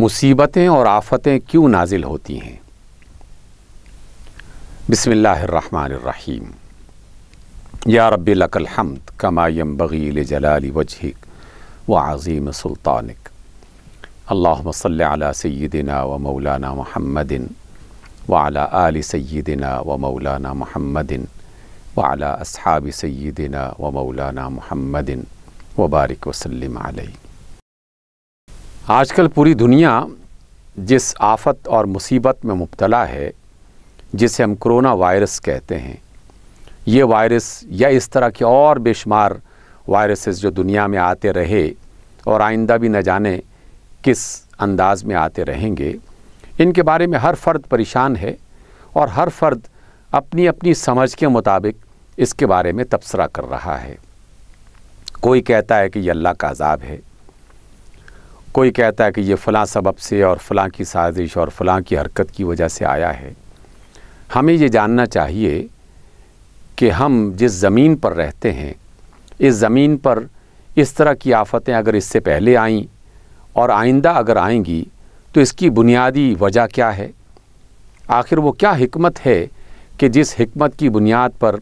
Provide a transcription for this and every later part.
मुसीबतें और आफतें क्यों नाजिल होती हैं? बिसमीम या रब्बी लकल हम्द कमा यंबगी जलाली वजहिक व आज़ीम सुल्तानिक। अल्लाहुम्म सल्लि अला सय्यिदिना व मौलाना मुहम्मदिन व अला आलि सय्यिदिना व मौलाना मुहम्मदिन व अला अस्हाबि सय्यिदिना व मौलाना मुहम्मदिन व बारिक वसल्लम अलैहि। आजकल पूरी दुनिया जिस आफत और मुसीबत में मुबतला है, जिसे हम कोरोना वायरस कहते हैं, ये वायरस या इस तरह के और बेशुमार वायरसेस जो दुनिया में आते रहे और आइंदा भी न जाने किस अंदाज में आते रहेंगे, इनके बारे में हर फ़र्द परेशान है और हर फ़र्द अपनी अपनी समझ के मुताबिक इसके बारे में तबसरा कर रहा है। कोई कहता है कि ये अल्लाह का अजाब है कोई कहता है कि ये फ़लाँ सबब से और फ़लाँ की साजिश और फ़लाँ की हरकत की वजह से आया है। हमें ये जानना चाहिए कि हम जिस ज़मीन पर रहते हैं, इस ज़मीन पर इस तरह की आफतें अगर इससे पहले आईं और आइंदा अगर आएँगी तो इसकी बुनियादी वजह क्या है? आखिर वो क्या हिकमत है कि जिस हिकमत की बुनियाद पर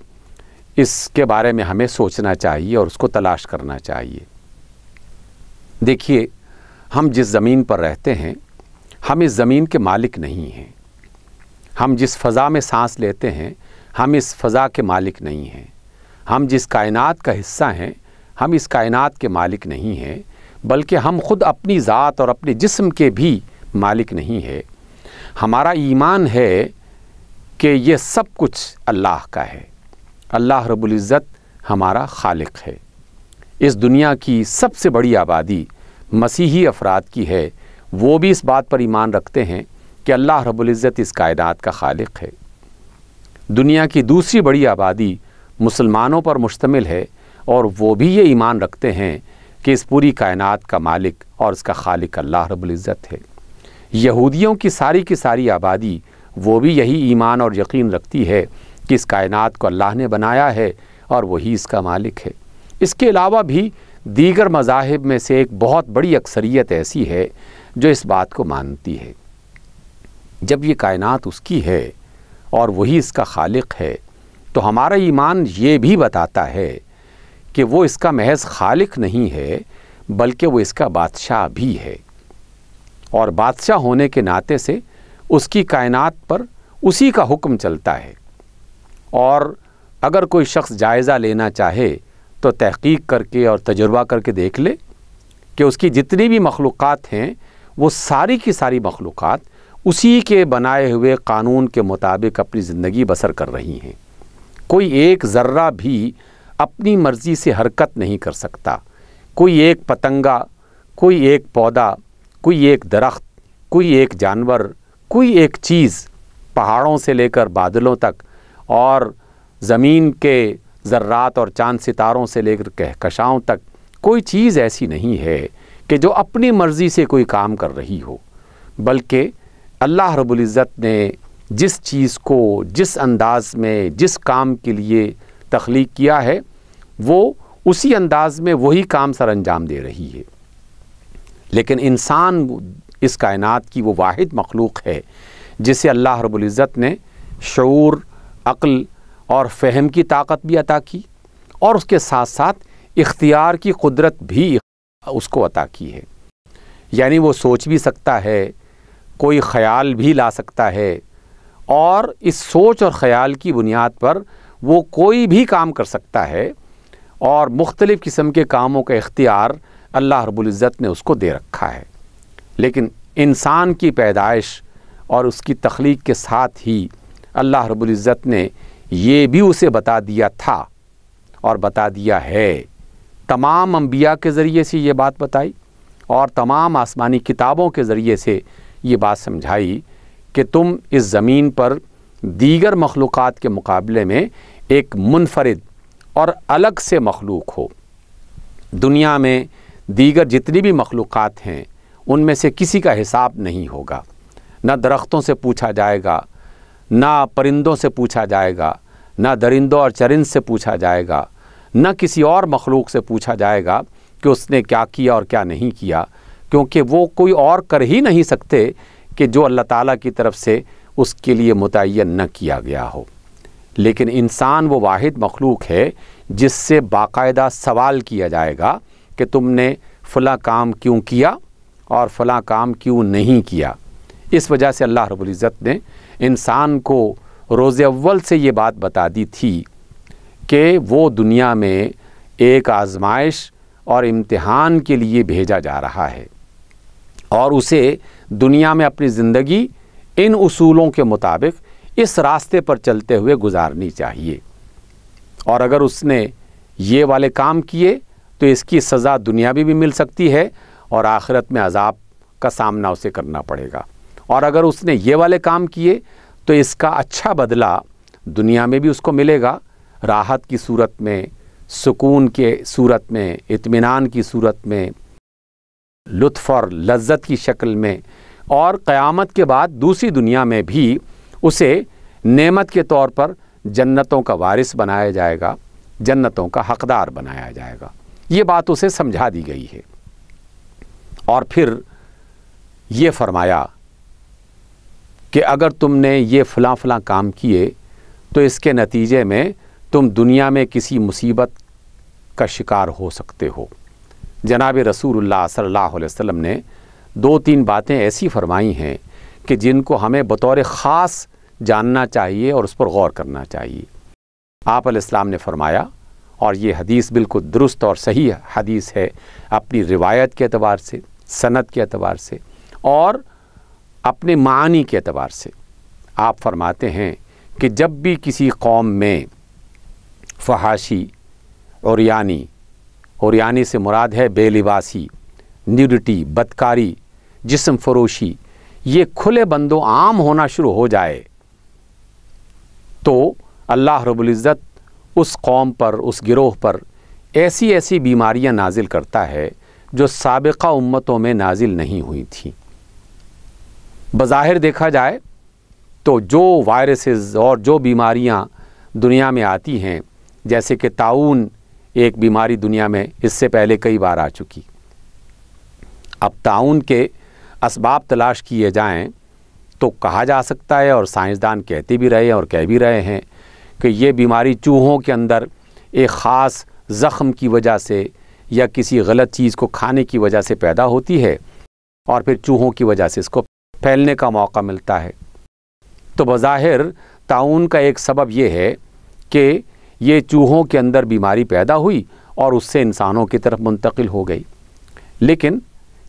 इसके बारे में हमें सोचना चाहिए और उसको तलाश करना चाहिए? देखिए हम जिस ज़मीन पर रहते हैं, हम इस ज़मीन के मालिक नहीं हैं। हम जिस फ़ज़ा में सांस लेते हैं, हम इस फ़ज़ा के मालिक नहीं हैं। हम जिस कायनात का हिस्सा हैं, हम इस कायनात के मालिक नहीं हैं, बल्कि हम खुद अपनी ज़ात और अपने जिस्म के भी मालिक नहीं है। हमारा ईमान है कि ये सब कुछ अल्लाह का है। अल्लाह रबुल्ज़त हमारा खालिक है। इस दुनिया की सबसे बड़ी आबादी मसीही अफराद की है, वो भी इस बात पर ईमान रखते हैं कि अल्लाह रबुल्ज़त इस कायनात का खालिक है। दुनिया की दूसरी बड़ी आबादी मुसलमानों पर मुश्तमिल है और वो भी ये ईमान रखते हैं कि इस पूरी कायनात का मालिक और इसका खालिक अल्लाह रबुल्ज़त है। यहूदियों की सारी की सारी आबादी, वो भी यही ईमान और यकीन रखती है कि इस कायनात को अल्लाह ने बनाया है और वही इसका मालिक है। इसके अलावा भी दीगर मजाहब में से एक बहुत बड़ी अक्सरियत ऐसी है, जो इस बात को मानती है। जब ये कायनात उसकी है और वही इसका खालिक है तो हमारा ईमान ये भी बताता है कि वो इसका महज खालिक नहीं है, बल्कि वो इसका बादशाह भी है। और बादशाह होने के नाते से उसकी कायनात पर उसी का हुक्म चलता है। और अगर कोई शख्स जायज़ा लेना चाहे तो तहकीक करके और तजुर्बा करके देख ले कि उसकी जितनी भी मखलूक़ हैं, वो सारी की सारी मखलूक़ात उसी के बनाए हुए कानून के मुताबिक अपनी ज़िंदगी बसर कर रही हैं। कोई एक ज़र्रा भी अपनी मर्ज़ी से हरकत नहीं कर सकता। कोई एक पतंगा, कोई एक पौधा, कोई एक दरख्त, कोई एक जानवर, कोई एक चीज़ पहाड़ों से लेकर बादलों तक और ज़मीन के ज़र्रात और चाँद सितारों से लेकर कहकशाओं तक कोई चीज़ ऐसी नहीं है कि जो अपनी मर्ज़ी से कोई काम कर रही हो। बल्कि अल्लाह रबुल्ज़त ने जिस चीज़ को जिस अंदाज में जिस काम के लिए तख्लीक किया है, वो उसी अंदाज में वही काम सर अंजाम दे रही है। लेकिन इंसान इस कायनात की वो वाहिद मखलूक है, जिसे अल्लाह रबुल्ज़त ने शूर अक्ल और फ़हम की ताकत भी अता की और उसके साथ साथ इख्तियार की कुदरत भी उसको अता की है। यानी वो सोच भी सकता है, कोई ख़याल भी ला सकता है और इस सोच और ख़याल की बुनियाद पर वो कोई भी काम कर सकता है और मुख्तलिफ़ किस्म के कामों का इख्तियार अल्लाह रबुल्ज़त ने उसको दे रखा है। लेकिन इंसान की पैदाइश और उसकी तख्लीक के साथ ही अल्लाह रबुल्ज़त ने ये भी उसे बता दिया था और बता दिया है। तमाम अम्बिया के ज़रिए से ये बात बताई और तमाम आसमानी किताबों के ज़रिए से ये बात समझाई कि तुम इस ज़मीन पर दीगर मखलूक़ के मुकाबले में एक मुनफरद और अलग से मखलूक हो। दुनिया में दीगर जितनी भी मखलूक़ हैं, उनमें से किसी का हिसाब नहीं होगा। न दरख्तों से पूछा जाएगा ना परिंदों से पूछा जाएगा, ना दरिंदों और चरिंद से पूछा जाएगा, न किसी और मखलूक से पूछा जाएगा कि उसने क्या किया और क्या नहीं किया, क्योंकि वो कोई और कर ही नहीं सकते कि जो अल्लाह ताला की तरफ़ से उसके लिए मुतन न किया गया हो। लेकिन इंसान वो वाहिद मखलूक है जिससे बाकायदा सवाल किया जाएगा कि तुमने फ़ला काम क्यों किया और फ़ला काम क्यों नहीं किया। इस वजह से अल्लाह रबुल्ज़त ने इंसान को रोज़ अव्वल से ये बात बता दी थी कि वो दुनिया में एक आजमाइश और इम्तिहान के लिए भेजा जा रहा है और उसे दुनिया में अपनी ज़िंदगी इन उसूलों के मुताबिक इस रास्ते पर चलते हुए गुजारनी चाहिए। और अगर उसने ये वाले काम किए तो इसकी सज़ा दुनिया में भी मिल सकती है और आखिरत में अजाब का सामना उसे करना पड़ेगा। और अगर उसने ये वाले काम किए तो इसका अच्छा बदला दुनिया में भी उसको मिलेगा। राहत की सूरत में, सुकून के सूरत में, इत्मीनान की सूरत में, लुत्फ़ और लज्जत की शक्ल में, और क़यामत के बाद दूसरी दुनिया में भी उसे नेमत के तौर पर जन्नतों का वारिस बनाया जाएगा, जन्नतों का हकदार बनाया जाएगा। ये बात उसे समझा दी गई है। और फिर ये फरमाया कि अगर तुमने ये फ़लाँ फ़लाँ काम किए तो इसके नतीजे में तुम दुनिया में किसी मुसीबत का शिकार हो सकते हो। जनाब रसूलुल्लाह सल्लल्लाहु ने दो तीन बातें ऐसी फरमाई हैं कि जिनको हमें बतौर ख़ास जानना चाहिए और उस पर गौर करना चाहिए। आप इस्लाम ने फरमाया, और ये हदीस बिल्कुल दुरुस्त और सही हदीस है अपनी रिवायत के अतबार से सनत के अतबार से, और अपने मानी के अतबार से। आप फरमाते हैं कि जब भी किसी कौम में फहाशी और यानी और यानी से मुराद है बेलिबासी न्यूडिटी बदकारी, जिसम फरोशी, ये खुले बंदों आम होना शुरू हो जाए तो अल्लाह रबुल्ज़त उस कौम पर, उस गिरोह पर ऐसी ऐसी बीमारियाँ नाजिल करता है जो सबका उम्मतों में नाजिल नहीं हुई थी। बज़ाहिर देखा जाए तो जो वायरसेस और जो बीमारियाँ दुनिया में आती हैं, जैसे कि ताउन एक बीमारी दुनिया में इससे पहले कई बार आ चुकी। अब ताउन के इसबाब तलाश किए जाएँ तो कहा जा सकता है और साइंसदान कहते भी रहे और कह भी रहे हैं कि ये बीमारी चूहों के अंदर एक ख़ास ज़ख़म की वजह से या किसी गलत चीज़ को खाने की वजह से पैदा होती है और फिर चूहों की वजह से इसको फैलने का मौका मिलता है। तो बज़ाहिर ताउन का एक सबब यह है कि ये चूहों के अंदर बीमारी पैदा हुई और उससे इंसानों की तरफ़ मुंतकिल हो गई। लेकिन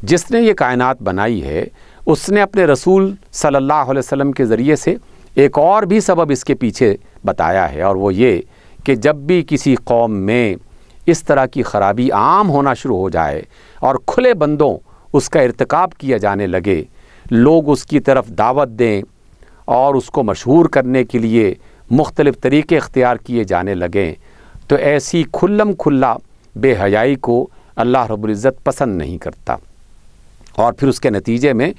जिसने ये कायनात बनाई है, उसने अपने रसूल सल्लल्लाहु अलैहि वसल्लम के ज़रिए से एक और भी सबब इसके पीछे बताया है और वो ये कि जब भी किसी कौम में इस तरह की ख़राबी आम होना शुरू हो जाए और खुले बंदों उसका इरतकब किया जाने लगे लोग उसकी तरफ़ दावत दें और उसको मशहूर करने के लिए मुख्तलिफ़ तरीके अख्तियार किए जाने लगें। तो ऐसी खुल्लम खुल्ला बेहयाई को अल्लाह रबुल्ज़त पसंद नहीं करता। और फिर उसके नतीजे में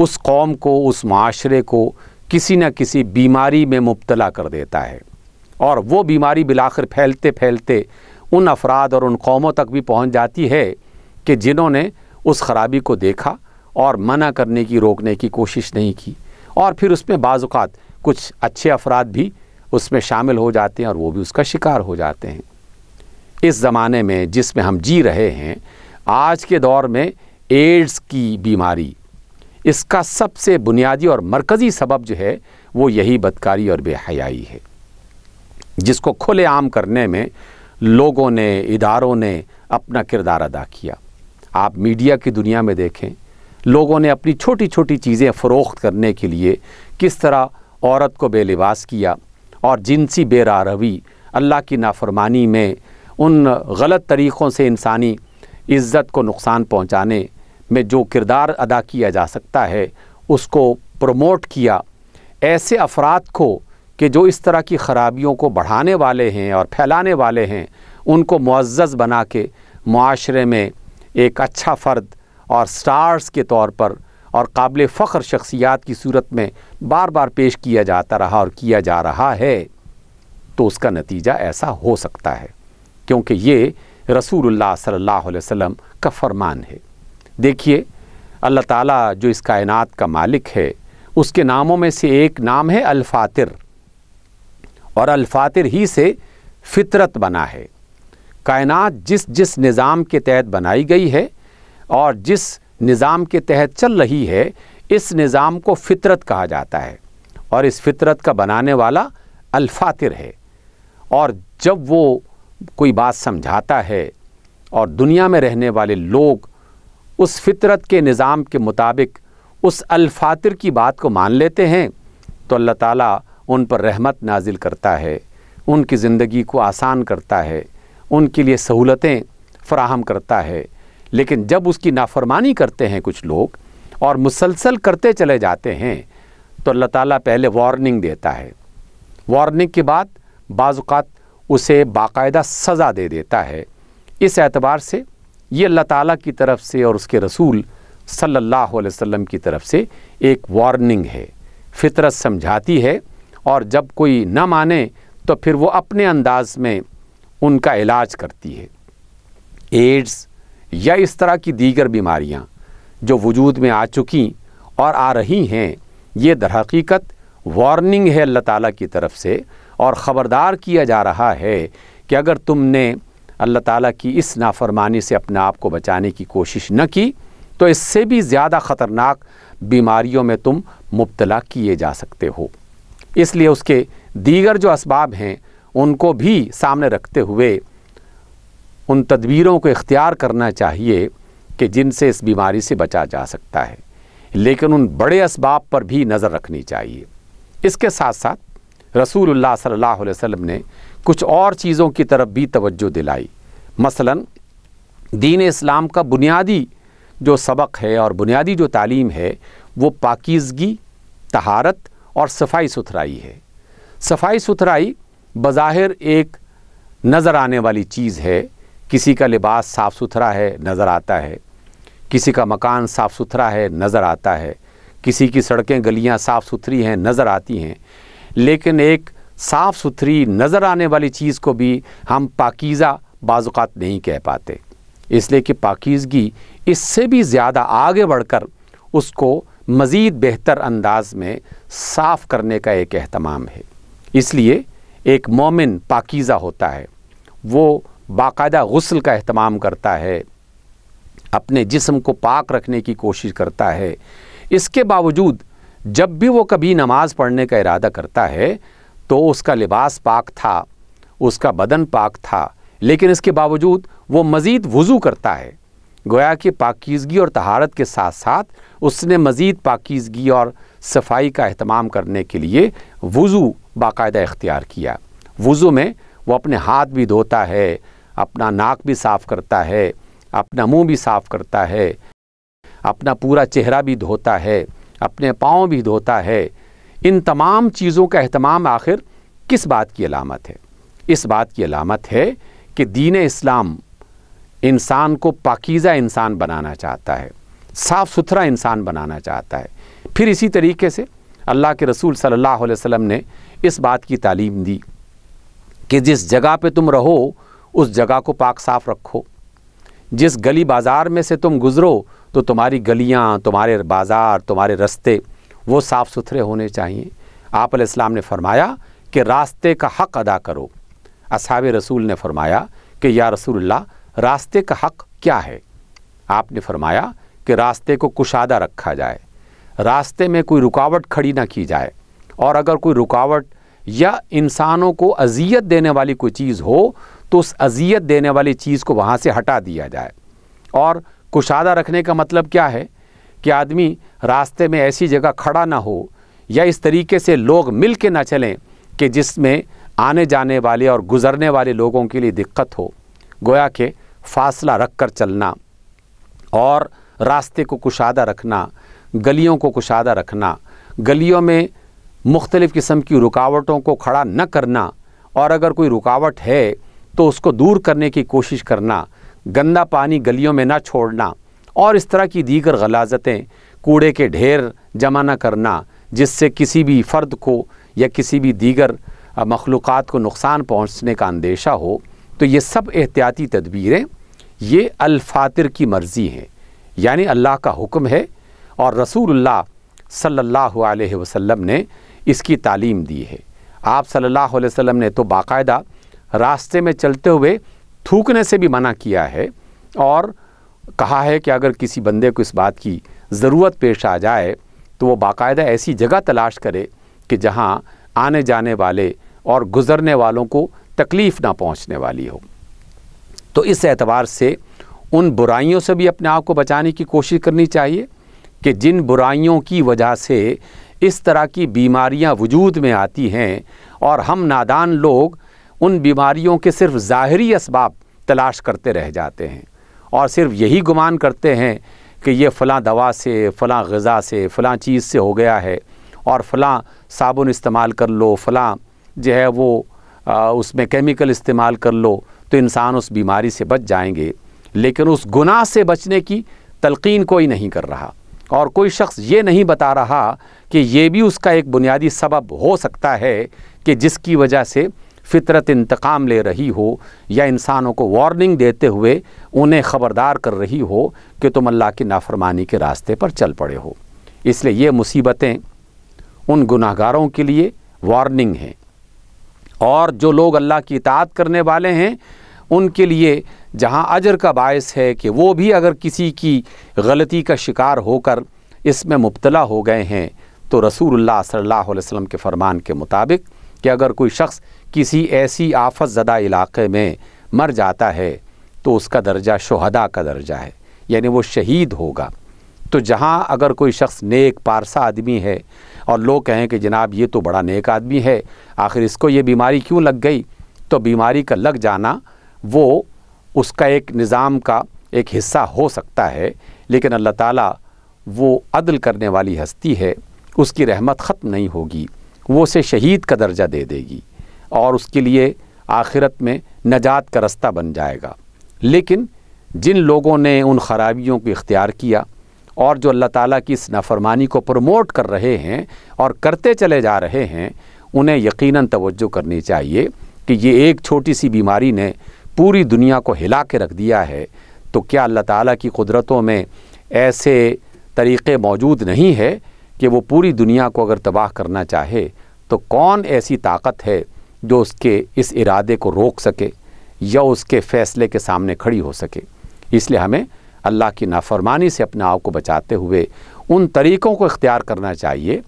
उस कौम को, उस माशरे को किसी न किसी बीमारी में मुबतला कर देता है। और वो बीमारी बिलाखिर फैलते फैलते उन अफराद और उन कौमों तक भी पहुँच जाती है कि जिन्होंने उस ख़राबी को देखा और मना करने की, रोकने की कोशिश नहीं की। और फिर उसमें बाज़ात कुछ अच्छे अफराद भी उसमें शामिल हो जाते हैं और वो भी उसका शिकार हो जाते हैं। इस ज़माने में जिसमें हम जी रहे हैं, आज के दौर में एड्स की बीमारी, इसका सबसे बुनियादी और मरकज़ी सबब जो है, वो यही बदकारी और बेहयाई है। जिसको खुले आम करने में लोगों ने, इदारों ने अपना किरदार अदा किया। आप मीडिया की दुनिया में देखें लोगों ने अपनी छोटी छोटी चीज़ें फ़रोख्त करने के लिए किस तरह औरत को बेलिबास किया और जिनसी बेरारवी, अल्लाह की नाफरमानी में उन गलत तरीक़ों से इंसानी इज़्ज़त को नुकसान पहुँचाने में जो किरदार अदा किया जा सकता है, उसको प्रमोट किया। ऐसे अफराद को कि जो इस तरह की ख़राबियों को बढ़ाने वाले हैं और फैलाने वाले हैं, उनको मुआज़ बना के माशरे में एक अच्छा फ़र्द और स्टार्स के तौर पर और काबिल फ़ख्र शख्सियात की सूरत में बार बार पेश किया जाता रहा और किया जा रहा है तो उसका नतीजा ऐसा हो सकता है, क्योंकि ये रसूलुल्लाह सल्लल्लाहु अलैहि वसल्लम का फरमान है। देखिए, अल्लाह ताला जो इस कायनात का मालिक है, उसके नामों में से एक नाम है अल्फातिर, और अल्फातिर ही से फितरत बना है। कायनात जिस जिस निज़ाम के तहत बनाई गई है और जिस निज़ाम के तहत चल रही है, इस निज़ाम को फितरत कहा जाता है। और इस फितरत का बनाने वाला अल्फातिर है। और जब वो कोई बात समझाता है और दुनिया में रहने वाले लोग उस फितरत के निज़ाम के मुताबिक उस अल्फातिर की बात को मान लेते हैं तो अल्लाह ताला उन पर रहमत नाजिल करता है, उनकी ज़िंदगी को आसान करता है, उनके लिए सहूलतें फ़राहम करता है लेकिन जब उसकी नाफरमानी करते हैं कुछ लोग और मुसलसल करते चले जाते हैं तो अल्लाह ताला पहले वार्निंग देता है। वार्निंग के बाद बाज़ात उसे बाकायदा सज़ा दे देता है। इस एतबार से ये अल्लाह ताला की तरफ़ से और उसके रसूल सल्लल्लाहु अलैहि वसल्लम की तरफ़ से एक वार्निंग है। फितरत समझाती है और जब कोई न माने तो फिर वो अपने अंदाज में उनका इलाज करती है। एड्स या इस तरह की दीगर बीमारियाँ जो वजूद में आ चुकी और आ रही हैं, ये दरहकीकत वार्निंग है अल्लाह ताला की तरफ़ से और ख़बरदार किया जा रहा है कि अगर तुमने अल्लाह ताला की इस नाफरमानी से अपने आप को बचाने की कोशिश न की तो इससे भी ज़्यादा ख़तरनाक बीमारियों में तुम मुबतला किए जा सकते हो। इसलिए उसके दीगर जो इसबाब हैं, उनको भी सामने रखते हुए उन तदबीरों को इख्तियार करना चाहिए कि जिनसे इस बीमारी से बचा जा सकता है। लेकिन उन बड़े इसबाब पर भी नज़र रखनी चाहिए। इसके साथ साथ सल्लल्लाहु अलैहि वसल्लम ने कुछ और चीज़ों की तरफ़ भी तवज्जो दिलाई। मसलन, दीन इस्लाम का बुनियादी जो सबक है और बुनियादी जो तालीम है, वो पाकिजगी, तहारत और सफ़ाई सुथराई है। सफ़ाई सुथराई बज़ाहिर एक नज़र आने वाली चीज़ है किसी का लिबास साफ़ सुथरा है, नज़र आता है। किसी का मकान साफ़ सुथरा है, नज़र आता है। किसी की सड़कें, गलियाँ साफ़ सुथरी हैं, नज़र आती हैं। लेकिन एक साफ़ सुथरी नज़र आने वाली चीज़ को भी हम पाकिज़ा बाज़ात नहीं कह पाते। इसलिए कि पाकिज़गी इससे भी ज़्यादा आगे बढ़कर उसको मज़ीद बेहतर अंदाज में साफ़ करने का एक अहतमाम है। इसलिए एक मोमिन पाकिज़ा होता है। वो बाकायदा गसल का अहतमाम करता है, अपने जिस्म को पाक रखने की कोशिश करता है। इसके बावजूद, जब भी वो कभी नमाज़ पढ़ने का इरादा करता है तो उसका लिबास पाक था, उसका बदन पाक था, लेकिन इसके बावजूद वो मज़ीद वज़ू करता है। गोया कि पाकिज़गी और तहारत के साथ साथ उसने मज़ीद पाकिज़गी और सफ़ाई का अहतमाम करने के लिए वज़ू बाकायदा इख्तियार किया। वज़ू में वो अपने हाथ भी धोता है अपना नाक भी साफ़ करता है, अपना मुँह भी साफ़ करता है, अपना पूरा चेहरा भी धोता है, अपने पाँव भी धोता है। इन तमाम चीज़ों का अहतमाम आखिर किस बात की अलामत है? इस बात की अलामत है कि दीन इस्लाम इंसान को पाकिज़ा इंसान बनाना चाहता है साफ़ सुथरा इंसान बनाना चाहता है। फिर इसी तरीके से अल्लाह के रसूल सल्लल्लाहु अलैहि वसल्लम ने इस बात की तालीम दी कि जिस जगह पे तुम रहो उस जगह को पाक साफ़ रखो। जिस गली बाज़ार में से तुम गुज़रो तो तुम्हारी गलियाँ, तुम्हारे बाज़ार, तुम्हारे रास्ते, वो साफ़ सुथरे होने चाहिए। आप इस्लाम ने फरमाया कि रास्ते का हक़ अदा करो। असहाब रसूल ने फरमाया कि, या रसूल्ला रास्ते का हक़ क्या है? आपने फरमाया कि रास्ते को कुशादा रखा जाए। रास्ते में कोई रुकावट खड़ी ना की जाए। और अगर कोई रुकावट या इंसानों को अजियत देने वाली कोई चीज़ हो तो उस अजियत देने वाली चीज़ को वहाँ से हटा दिया जाए। और कुशादा रखने का मतलब क्या है? कि आदमी रास्ते में ऐसी जगह खड़ा ना हो या इस तरीके से लोग मिल के ना चलें कि जिसमें आने जाने वाले और गुज़रने वाले लोगों के लिए दिक्कत हो। गोया के फासला रख कर चलना और रास्ते को कुशादा रखना, गलियों को कुशादा रखना, गलियों में मुख्तलिफ़ किस्म की रुकावटों को खड़ा न करना और अगर कोई रुकावट है तो उसको दूर करने की कोशिश करना, गंदा पानी गलियों में ना छोड़ना और इस तरह की दीगर गलाजतें, कूड़े के ढेर जमा न करना, जिससे किसी भी फ़र्द को या किसी भी दीगर मखलूक़ को नुकसान पहुँचने का अंदेशा हो तो ये सब एहतियाती तदबीरें, ये अल्फातिर की मर्ज़ी हैं। यानी अल्लाह का हुक्म है और रसूलुल्लाह सल्लल्लाहु अलैहि वसल्लम ने इसकी तालीम दी है। आप सल्लल्लाहु अलैहि वसल्लम ने तो बाकायदा रास्ते में चलते हुए थूकने से भी मना किया है और कहा है कि अगर किसी बंदे को इस बात की ज़रूरत पेश आ जाए तो वो बाकायदा ऐसी जगह तलाश करे कि जहाँ आने जाने वाले और गुज़रने वालों को तकलीफ़ ना पहुँचने वाली हो। तो इस एतबार से उन बुराइयों से भी अपने आप को बचाने की कोशिश करनी चाहिए कि जिन बुराइयों की वजह से इस तरह की बीमारियाँ वजूद में आती हैं और हम नादान लोग उन बीमारियों के सिर्फ़ ज़ाहरी इसबाब तलाश करते रह जाते हैं और सिर्फ़ यही गुमान करते हैं कि ये फ़लाँ दवा से फ़लाँ गज़ा से फ़लाँ चीज़ से हो गया है और फ़लाँ साबुन इस्तेमाल कर लो फ़लाँ जो है वो आ, उसमें केमिकल इस्तेमाल कर लो तो इंसान उस बीमारी से बच जाएँगे। लेकिन उस गुनाह से बचने की तलकीन कोई नहीं कर रहा। और कोई शख्स ये नहीं बता रहा कि ये भी उसका एक बुनियादी सबब हो सकता है कि जिसकी वजह से फितरत इंतकाम ले रही हो या इंसानों को वार्निंग देते हुए उन्हें ख़बरदार कर रही हो कि तुम अल्लाह की नाफरमानी के रास्ते पर चल पड़े हो। इसलिए ये मुसीबतें उन गुनाहगारों के लिए वार्निंग हैं। और जो लोग अल्लाह की इतात करने वाले हैं उनके लिए जहाँ अजर का बायस है कि वो भी अगर किसी की गलती का शिकार होकर इसमें मुबतला हो गए हैं तो रसूलुल्लाह सल्लल्लाहु अलैहि वसल्लम के फरमान के मुताबिक कि अगर कोई शख्स किसी ऐसी आफत ज़दा इलाक़े में मर जाता है तो उसका दर्जा शहदा का दर्जा है, यानी वो शहीद होगा। तो जहाँ अगर कोई शख्स नेक पारसा आदमी है और लोग कहें कि जनाब ये तो बड़ा नेक आदमी है, आखिर इसको ये बीमारी क्यों लग गई? तो बीमारी का लग जाना वो उसका एक निज़ाम का एक हिस्सा हो सकता है, लेकिन अल्लाह ताला वो अदल करने वाली हस्ती है, उसकी रहमत ख़त्म नहीं होगी, वो उसे शहीद का दर्जा दे देगी और उसके लिए आखिरत में नजात का रास्ता बन जाएगा। लेकिन जिन लोगों ने उन खराबियों को इख्तियार किया और जो अल्लाह ताला की इस नाफरमानी को प्रमोट कर रहे हैं और करते चले जा रहे हैं, उन्हें यकीनन तवज्जो करनी चाहिए कि ये एक छोटी सी बीमारी ने पूरी दुनिया को हिला के रख दिया है तो क्या अल्लाह ताला की कुदरतों में ऐसे तरीक़े मौजूद नहीं है कि वो पूरी दुनिया को अगर तबाह करना चाहे तो कौन ऐसी ताकत है जो उसके इस इरादे को रोक सके या उसके फ़ैसले के सामने खड़ी हो सके? इसलिए हमें अल्लाह की नाफरमानी से अपने आप को बचाते हुए उन तरीक़ों को इख्तियार करना चाहिए,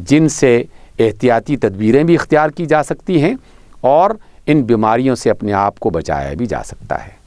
जिनसे एहतियाती तदबीरें भी इख्तियार की जा सकती हैं और इन बीमारियों से अपने आप को बचाया भी जा सकता है।